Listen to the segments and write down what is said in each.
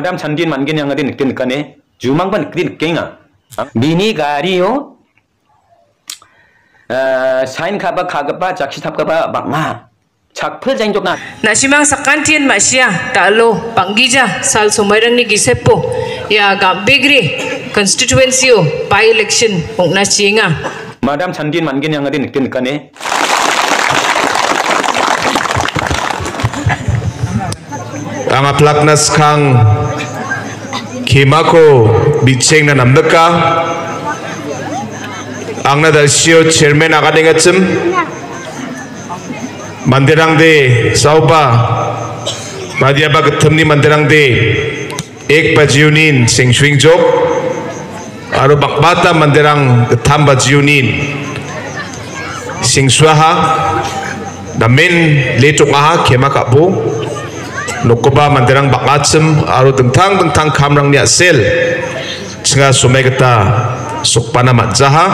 Madam Chandin mangin yang ada niktin kane, jumang pan niktin kenga. Bini gario, sain kaba kagaba jakshi tap kaba banga. Chakpil jang jok na. Nasimang sakantian masya talo panggija sal sumairang ni gisepo ya ga bigri constituency by election pong na singa. Madam Chandin mangin yang ada niktin kane. Ang plaknas kang Kimako bicheng na namdaka Ang na dalsyo chairman akadengachim Mandirang de saupa. Madya ba gatamni mandirang de. Ek bajiunin sing swing jok. Aro bakbata mandirang gatam bajiunin. Sing swaha. Damin letuk aha kemakabu nukuba mandirang bakatsem aru tentang tentang kamrang niat sel cenga sumai kata sukpana matzaha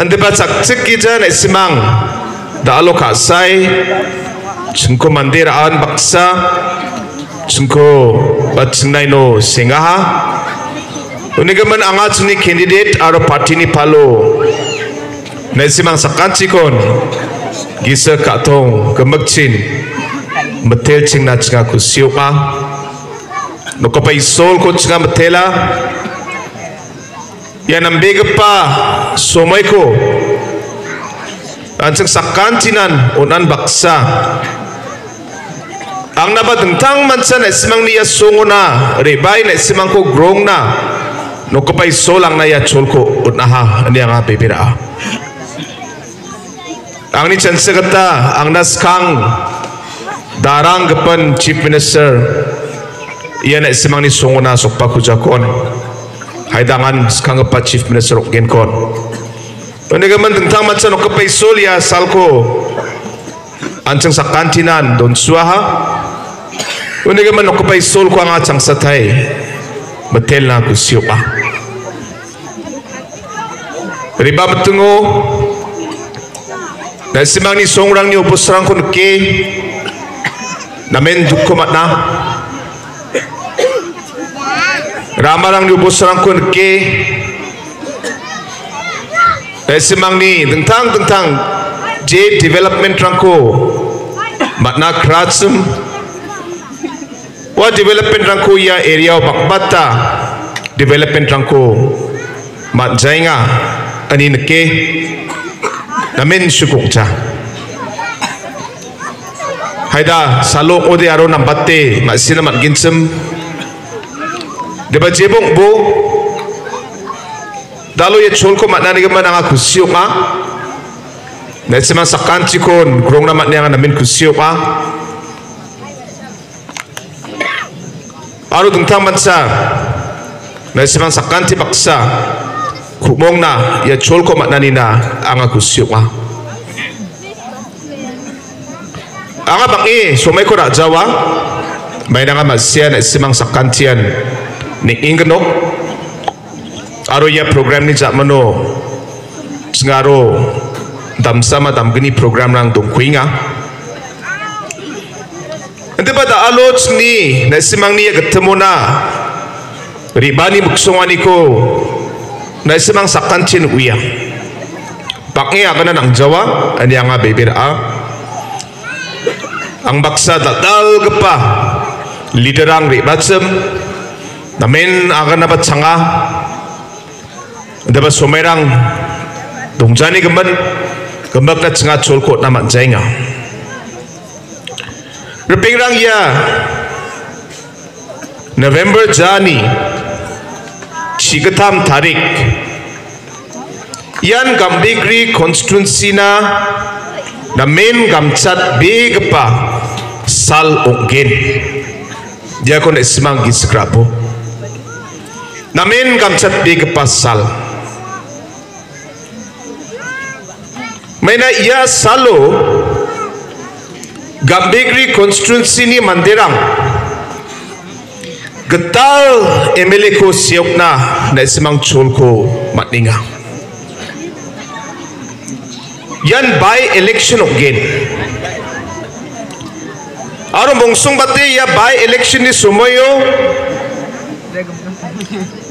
ande ba cak cik kija na simang. Da alo ka sai. Cengko mandir an baksa. Cengko bat cengnai no singaha unigaman angat ni candidate aru parti ni palo. Na simang sakan cikon. Gisa katong kemakcin metel cing na cing aku siuk ah. No ko pai sol ko cing metela ya nambe gepa somai ko ancing sakkan cinan unan baksa. Ang naba tentang mansan esmang niya sunguna rebai na. Esmang ko grong na. No ko pai sol ang na ya chol ko unaha ani ang bebira ang ni chance kata ang nas kang darang kepen chief minister. Ia nak semang ni songona sok paku jakon haidangan sekang kepa chief minister ok kon. Pwede ka man tentang macam nak kepa isul ya salko. Ancang sakantinan don suaha. Pwede ka man nak isul ko ang acang satay betel na aku siup ah. Riba betungo Dan semang ni songrang ni upus serang kon ke namen dukko matna ramarang ni bosrang kun ke. Esimang ni tentang tentang j development rangko matna kratsum. Wa development rangko ya area bakbata development rangko mat jainga. Ani neke. Namen syukukcha haida salok ode aro nam batte ma sina mat ginsem. De ba jebong bo dalo ye chol ko matna ni ga mananga kusiyo ka na sima sakan chikon grong na mat nyanga namin kusiyo ka aro tungtang mansa na sima sakan ti baksa kumong na ye chol ko matna ni na anga kusiyo ka Anga bang eh, sumay ko na Jawa, may nga masyan at simang sakantian ni Ingano. Aro ya program ni Jakmano, sengaro dam gini program lang tung kuinga. Nanti pada alot ni, na simang niya ketemu na, ribani buksongani ko, na simang sakantian uya. Paknya akan nang Jawa, ani nga bebera ang baksa dal gepa liderang ri batsem namen akan dapat sanga dapat somerang dongjani gemban. Gembak na tsenga cholko nama jainga. Repingrang ya. November jani. Chikatam tarik. Yan Gambigri constituency na. Na main gamcat big pa sal onggen dia kon esmang gi skrapo na main gamcat big pa sal. Maina ia salo. Gambigri constituency ni mandirang. Getal MLA ko siok na isimang chol ko matninga yan by election again आरो मौसुबाते या by election नि समय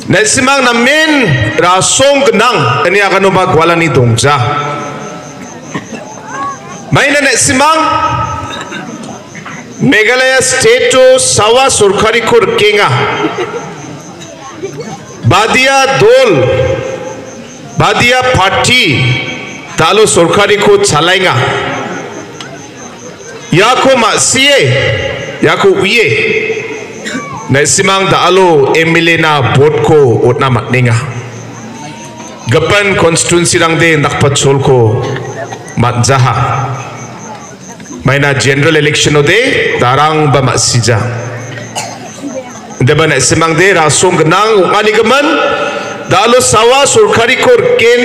नेसिमांग ना मेन रासों गनांग एनि आगनो बा ग्वाला नि दोंजा मैने नेसिमांग मेघालय स्टेट तो सावा सरकारी खुर केंगा बादिया दोल बादिया पार्टी तालो सरकारी खुर छलाईगा ko chalainga. Yako maksiye Yako uye Nesimang da alo Emilena Botko Otna Matninga Gapan konstituensi rang de nakpat chol ko mat jaha Maina general election ode darang ba masija Deba nesimang de rasong genang ngani gaman da alo sawa surkari kor ken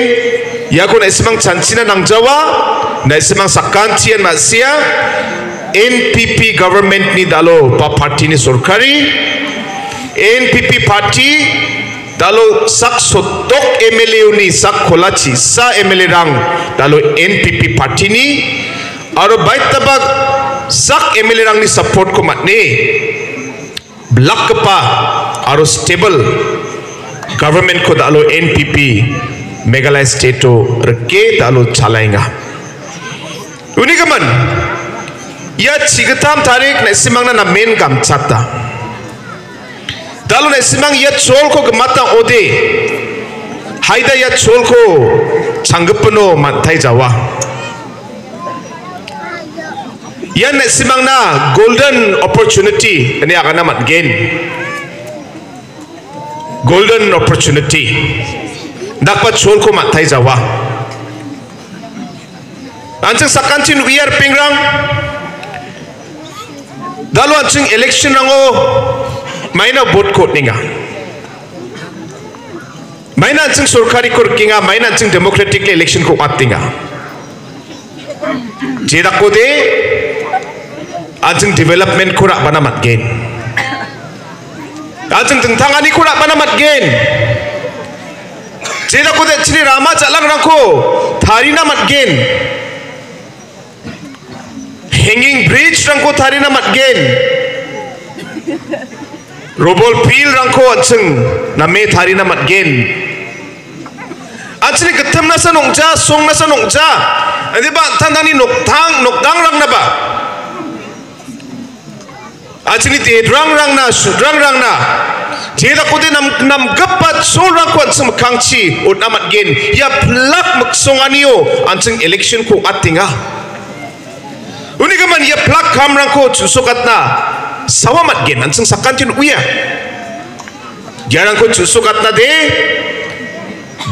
Yako nesimang chancina nang jawa Nesimang sakantian masia NPP government ni dalo pa party ni sorkari NPP party dalo sak sotok MLA ni sak kholachi sa MLA rang dalo NPP party ni aro bait tabak sak MLA rang ni support ko matne block pa aro stable government ko dalo NPP Meghalaya state to reke dalo chalainga Unikaman, ya cigetam tarik na simang na namin kam chata dalo na simang ya chol ko gemata ode. Haida ya chol ko changgapano matai jawa. Ya na simang na golden opportunity. Ini akan namat gain golden opportunity. Dapat chol ko matai jawa Anjing sakancin wiar pingrang dalu anjing election rango maina vote court ninga. Maina anjing surkari kor kinga maina anjing democratic election ko atinga jedak ko de anjing development ko rak bana mat gain. Anjing tentang ani ko rak bana mat gain. Jedak ko de chini rama chalang rangko tharina mat gain hanging bridge rangko thari na matgen robol pil rangko acheng na me thari na matgen achni katham na sa nongja song na sa nongja adi ba thandani noktang nokdang rang na ba achni te rang rang na sudrang rang na. Jeda ko din nam nam gapat sura ko sa makangchi o namat gen. Ya plak maksonganiyo ang election ko atinga Uni kaman ya plak kamrang ko susukat na sawamat gen ansang sakantin uya. Jarang ko susukat na de.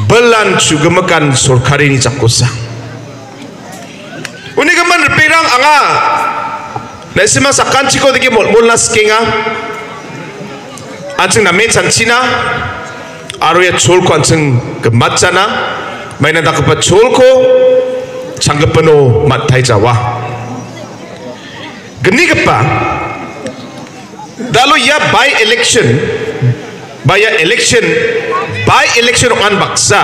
Belan sugamakan surkari ni cakusa. Uni kaman pirang anga. Na simang sakanci ko digi mol nas kenga. Ansang na met China aro ya chol ko ansang kematjana may na dapat chol ko changgapano matai jawa geni kepa dalu ya by election by election by election on baksa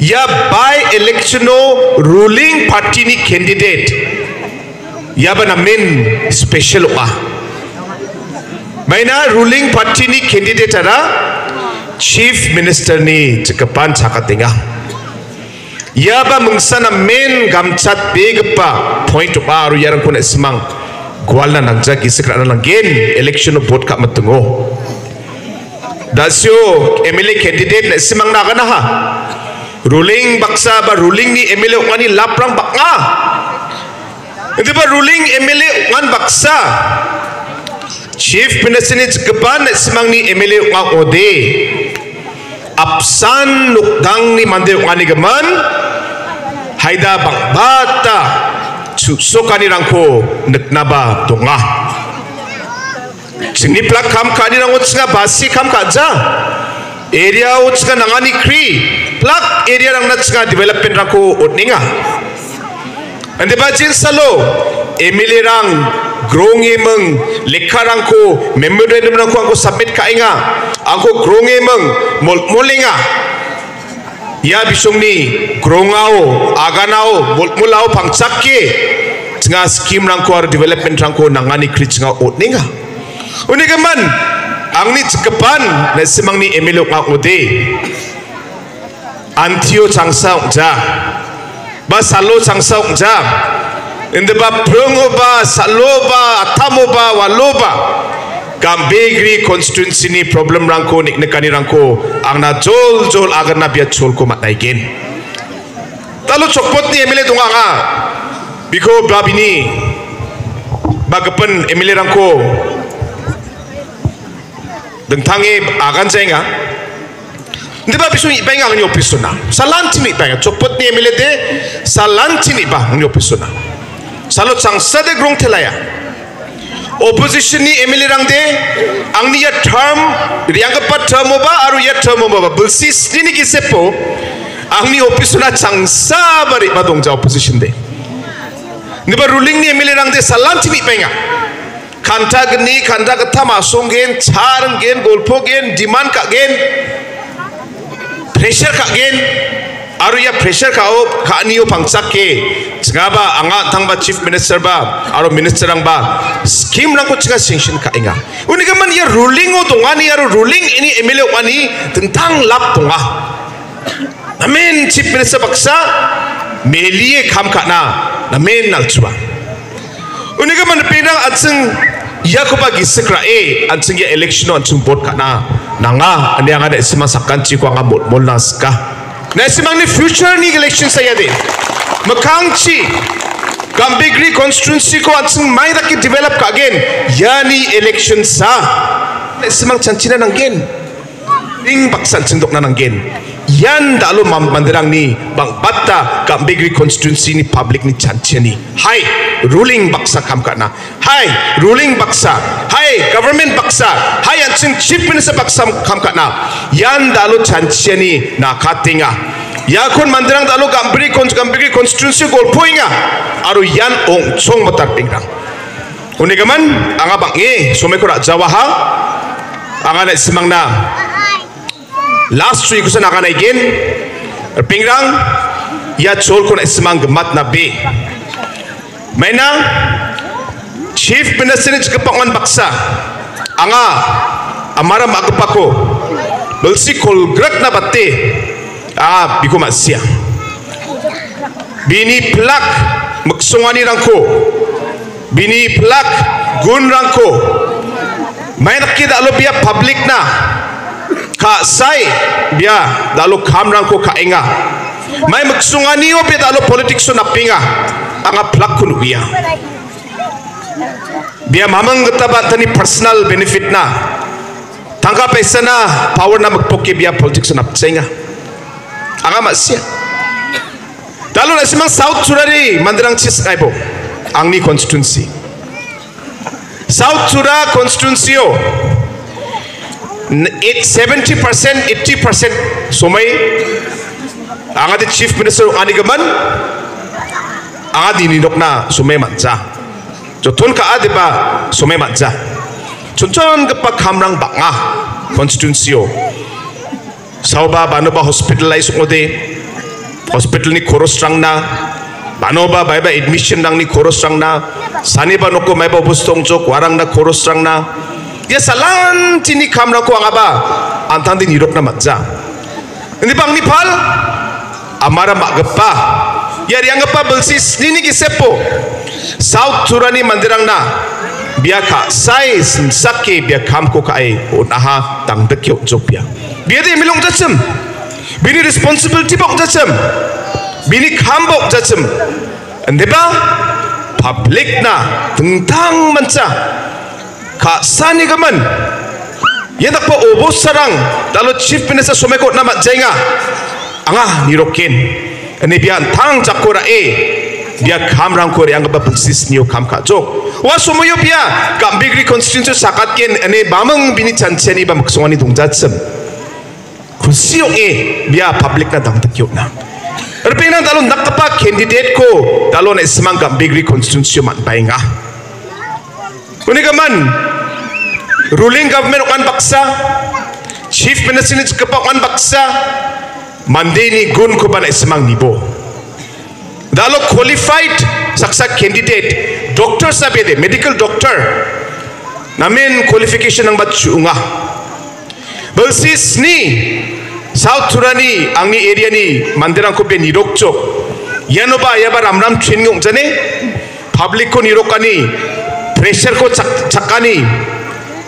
ya by election ruling party ni candidate ya bana main special wa. Maina ruling party ni candidate ara chief minister ni cekapan cakatinga Yaba mengsana main gamcat big pa point baru yang kuna semang kuala nang jagi sekrat nang gen election vote kat matungo. Dasyo MLA candidate na semang na kana ha. Ruling baksa ba ruling ni MLA wani laprang baknga. Hindi ba ruling MLA wan baksa. Chief Minister ni Japan semang ni MLA wan ode. Apsan nukdang ni mande wani gaman haida bang bata susukani rangko neknaba donga sini plak kam kani rang utsinga basi kam kaja area utsinga nangani kri. Plak area rang natsinga development rangko utninga ande bajin salo. Emile rang growing emang lekha rangko memorandum rangko angko submit kainga angko growing emang mol molinga ya bisong ni grongao aganao mulao pangcakke tengah skim rangko ar development rangko nangani kri tengah ot ninga uni keman ang ni cekapan na semang ni emilok ngak ude antio changsa ja ba salo changsa ja inde ba prungo ba salo ba atamo ba walo ba gambegri constituency ni problem rangko nik nekani rangko ang na jol jol agar na biat chol ko matai gen talo chokpot ni emile dunga nga biko babini bagapan emile rangko dengtangi agan jenga Hindi ba bisu iba nga ng opiso na? Sa lunch ni iba nga. Ni Emile de, sa lunch ni iba ng opiso na. Salot sang sa de grong telaya. Opposition ni Emile rang de, ang niya term, yang pa term ba, aru ya term ba? Bulsis ni ni kisepo, ang ni opiso na sang sa bari ba dong ja opposition de. Hindi ba ruling ni Emile rang de, sa lunch ni iba nga. Kanta gani, kanta kata masong gen, charang gen, golpo gen, demand ka gen, pressure ka gen aru ya pressure ka o ka niyo pangsak ke nga ba anga tang ba chief minister ba aru minister ang ba scheme lang ko chiga sanction ka inga. Uni ka man ya ruling o tunga ni aru ruling ini emile wani tentang lap tunga. Namen chief minister baksa melie kam ka na namen nalchua uni ka man pinang atseng ya ko ba gisekra e atseng ya election on chung vote ka na. Nanga ani ang ada ci ko ngam mol nas ka na semang ni future ni election saya de makang ci gambigri constituency ko at sing mai dak develop ka again. Yani election sa. Na semang chancina nang gen ing baksan sindok na nang gen yan dalo mandirang ni bang batta gambigri constituency ni public ni chancia ni. Hai ruling baksa kam kana hai ruling baksa. Hai government baksa. Hai ancing chief minister baksa kam kana yan dalo chancia ni ya kon mandirang dalo gambigri gambigri constituency gol poinga aru yan ong chong matar pingrang. Unigaman anga bang e somekora jawaha anga na simang na. Last week kusa nakana again pingrang ya chol ko na ismang gemat na be maina chief minister ni kapangan baksa. Anga amara magpako belsi kol grak na batte ah biko masya bini plak maksungani rangko bini plak gun rangko main kita lo biar public na? Ka sai bia dalu kamrang ko kainga mai maksungani o be dalu politik so napinga anga plak kun bia bia mamang gata tani personal benefit na. Tangka pesa na power na magpoke bia politik so napsenga anga masya dalu na simang south surari mandirang chis aibo angni constituency south sura constituency o 70% 80% somai. Anga the chief minister ani gaman anga dini dokna somai manza joton ka ade ba somai manza chonchon gapa khamrang banga constituency o sauba banoba hospitalize ode hospital ni khoros na banoba baiba admission nang ni khoros na sani ba noko maiba bustong jok warang na khoros na ya salan tini kamra ko angaba antang di nirok na matja ini bang nipal amara magapa ya yang apa belsis nini gisepo south turani mandirang na biya ka sai simsake biya kam ko kai unaha tang dekyo jopya biya de milong jacem. Bini responsibility bok jacem. Bini kam bok jacem. Ande ba? Public na tentang manca. Ka sani gaman. Tak pa obos sarang. Dalu chief minister someko nama jenga. Anga nirokin ini biar tang jakora e biar kamrang kore yang ba persis niyo kam ka. Jok wa somoyo biar kam bigri constituency sakat ken ini bamang bini chanceni ba maksongani dongjatsem kusio e biar public na dang takyok na. Erping na dalu nakapa candidate ko dalu na ismang kam bigri constituency man painga Kuni kaman ruling government kan baksa chief minister ni kepak kan baksa mandeni gun ko bana semang nibo दालो qualified सक्सा candidate doctor सब ये medical doctor नमेन क्वालिफिकेशन अंग बच्चूँगा बल्सी स्नी साउथ थुरानी अंगी एरिया नी मंदिर अंकों पे निरोग चो यानो बा ये बार अमराम चिन्ह उम्म जने पब्लिक को निरोग कनी प्रेशर को चक चकानी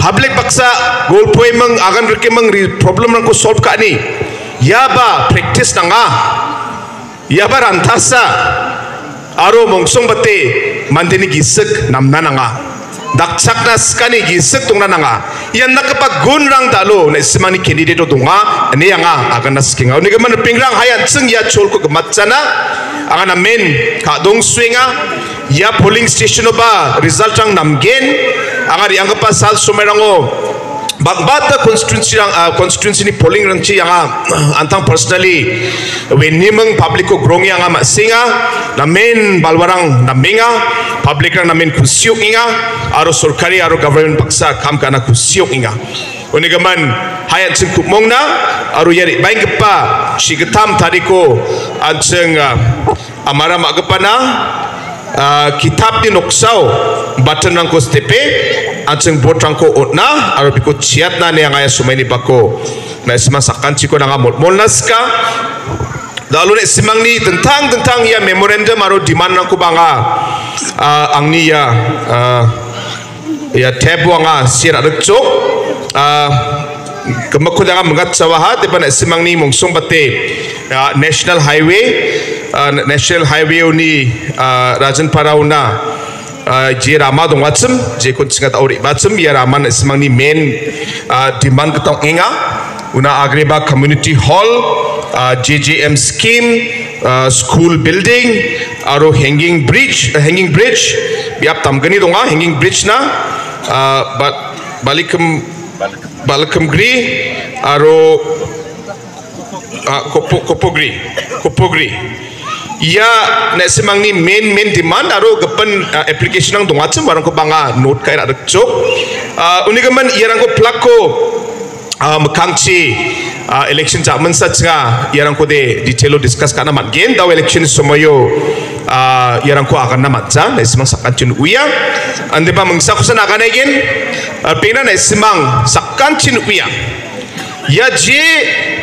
पब्लिक बक्सा गोल पोई मंग आगन रुके मंग प्रॉब्लम अंकों सॉल्व कानी या बा प्रैक्टिस नंगा nga ya ba rantasa aro mongsong bate mandini gisek namna na nga dakchak na skani gisek tong na nga yan nakapag gunrang dalo na simani candidate dunga ani nga agan na skinga ni gaman pingrang hayan tseng ya chol ko gamatsana ang na men ka dong swinga. Ya polling station ba result ang namgen ang ari ang pa sal sumerango Bagbata constituency yang uh, constituency ni polling rang chi yang uh, antang personally. When nimang public ko growing yang ama singa na main balwarang na minga public rang na main kusyuk inga aro sorkari aro government paksa kam kana kusyuk inga. Oni hayat sing kumong na aro yari baing gepa si getam tadi ko anceng uh, amara mak gepa na kitab ni noksau batan rang ko stepe anceng bot rang ko otna aro biko ciat na ni angaya sumai ni bako na isma sakan ciko na ngamol molnaska Lalu nek simang ni tentang tentang ya memorandum aro demand rang ko banga uh, ang ni ya uh, ya tebu anga sira rekcok uh, kemakut yang mengat sawaha depan simang ni mongsong bate uh, national highway national highway ni rajan parauna uh, je rama dong wacem je kun singat auri wacem ya rama nek simang ni main demand ketong enga una agreba community hall JJM scheme school building aro hanging bridge hanging bridge. Biap tamgani donga hanging bridge na. Uh, but balikem balikem gri aro uh, kopo Ya, nek semang ni main main demand aro gepen uh, application ang donga cem barang ko banga note kai rak cok. Uh, uni gemen ia rang ko plako uh, uh, election jak mensa cenga ia rang ko de detailo discuss kana mat gen daw election semoyo uh, ia rang ko akan namat ja nek semang sakan cun uya ande ba mengsa ko sana akan again uh, pena nek semang sakan cun uya ya. Je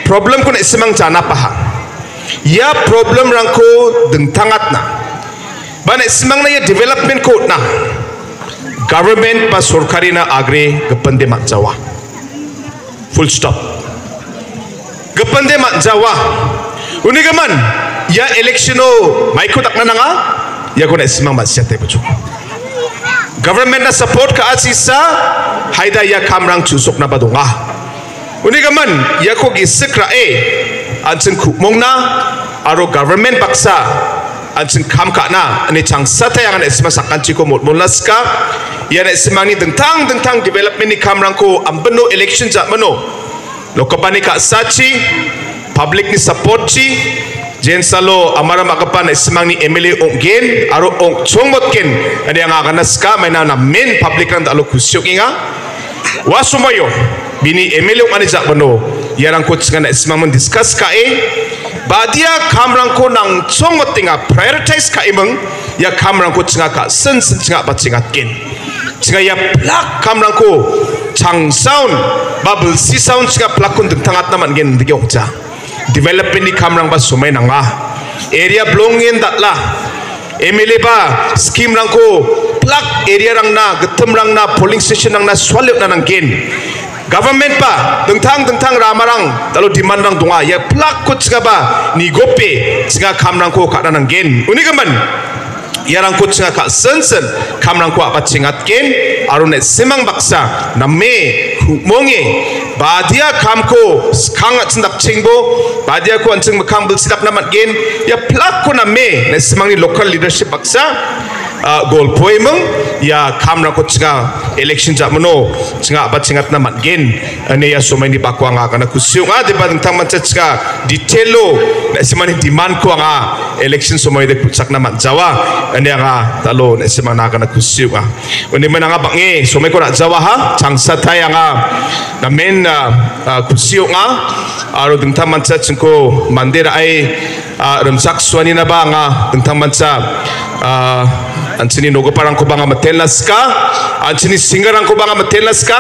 problem ko nek semang jana pahang ya problem rangko deng tangat na bana simang na ya development code na government pa sorkari na agre gepende mak jawa. Full stop. Gepende mak jawa. Uni gaman ya election o maiko tak na nga ya ko na simang mak siate bujuk government na support ka asisa haida ya kamrang chusok na badunga uni gaman ya ko gisikra e anchen kumong na aro government baksa anchen kam ka na ani chang sata yang ana isma sakan chiko mot molaska ya na isma ni tentang tentang development ni kamrang ko ambeno election ja mano lokapani ka sachi public ni support chi. Jen salo amara makapan ismang ni MLA onggen aro ong chongmot ken ani ang akanaska may na na main public ran alo kusyok inga. Wasumayo bini MLA ong ani ja mano yarang ko isma mun discuss ka e badia kamrang ko nang chong mo tinga prioritize ka imeng ya kamrang ko tsinga ka sen sen tsinga ba tsinga kin. Tsinga ya plak kamrang chang sound bubble si sound tsinga plak kun tang at naman gen dige okja development ni kamrang ba sumay na nga area blongin datla emile ba scheme rang ko plak area rang na getem rang na polling station rang na swalip na nang gen government pa tentang tentang ramarang. Lalu dimandang tunga ya plak kut ba. Ni gope singa kamrang ko kada nang gen. Uni gaman ya rang kut singa ka sen sen kamrang ko apa cingat gen. Arune semang baksa namme monge badia kamko kang tsindak chingbo badia ko ancing makang bil sidap namat gen. Ya plak ko namme ne semang ni local leadership baksa uh, goal poemeng ya kamra ko tsinga election ja mano tsinga ba tsingat na mat gen. Ane ya so mani bakwa nga kana kusiu nga de badang mancha tsinga detailo na semani demand ko nga election so mai de kutsak na mat jawa. Ane nga talo na semana kana kusiu nga ane mana nga bangi so mai ko na jawa ha changsa thai nga na men uh, kusiu nga aro ding tang mancha tsingko mandera ai. Remsak swani na ba nga ding tang mancha uh, anchini nogo parang ko banga matelas ka anchini singarang ko banga matelas ka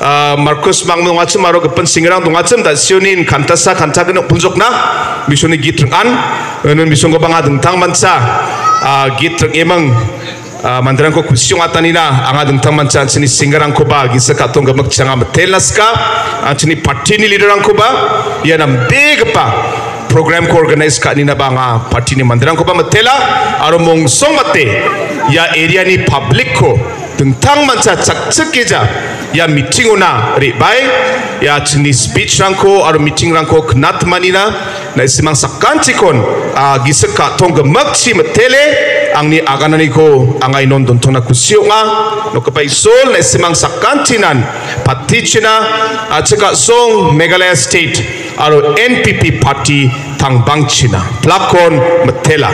uh, Marcus mang mo ngachum maro ke pen singarang tu ngachum da sionin kantasa kanta kena punjok na. Misoni git an. Nun misong ko banga dengtang mansa uh, git emang. Uh, mandaran ko kusyong atanina anga dengtang mansa anchini singarang ko ba. Gisa katong gamak changa matelas ka anchini partini leaderang ko ba. Yanam big pa program ko organize ka nina ba nga party ni mandirang ko ba matela aro mong song mate ya area ni public ko. Tentang manca cak cak keja ya meeting una ri bai ya chini speech rangko aro meeting rangko knat manina na simang sakkan cikon a gisak ka tong si matele ang ni aganani ko angay non don tong na kusyo nga. No kapay sol na simang sakkan cinan. Patichina at song Meghalaya State aro NPP party tang bangchina plakon matela